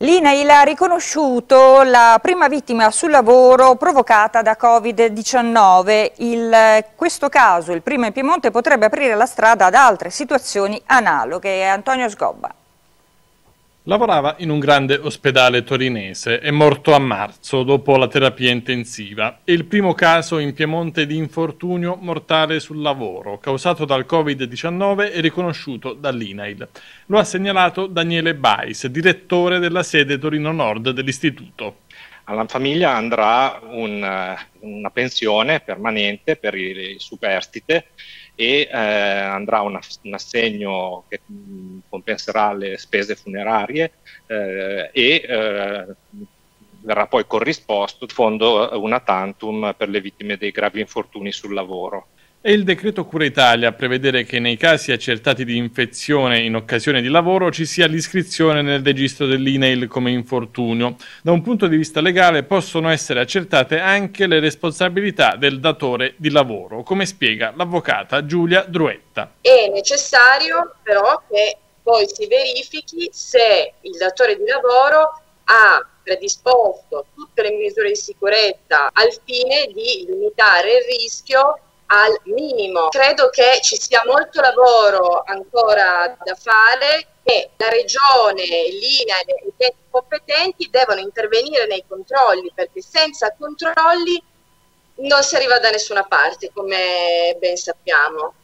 L'INAIL ha riconosciuto la prima vittima sul lavoro provocata da Covid-19. In questo caso, il primo in Piemonte, potrebbe aprire la strada ad altre situazioni analoghe. Antonio Sgobba. Lavorava in un grande ospedale torinese, è morto a marzo dopo la terapia intensiva. È il primo caso in Piemonte di infortunio mortale sul lavoro, causato dal Covid-19 e riconosciuto dall'INAIL. Lo ha segnalato Daniele Bais, direttore della sede Torino Nord dell'istituto. Alla famiglia andrà un, una pensione permanente per il superstite e eh, andrà un, un assegno che mh, compenserà le spese funerarie eh, e eh, verrà poi corrisposto il fondo una tantum per le vittime dei gravi infortuni sul lavoro. È il decreto Cura Italia a prevedere che nei casi accertati di infezione in occasione di lavoro ci sia l'iscrizione nel registro dell'INAIL come infortunio. Da un punto di vista legale possono essere accertate anche le responsabilità del datore di lavoro, come spiega l'avvocata Giulia Druetta. È necessario però che poi si verifichi se il datore di lavoro ha predisposto tutte le misure di sicurezza al fine di limitare il rischio al minimo. Credo che ci sia molto lavoro ancora da fare e la regione, l'INA e i tecnici competenti devono intervenire nei controlli perché senza controlli non si arriva da nessuna parte, come ben sappiamo.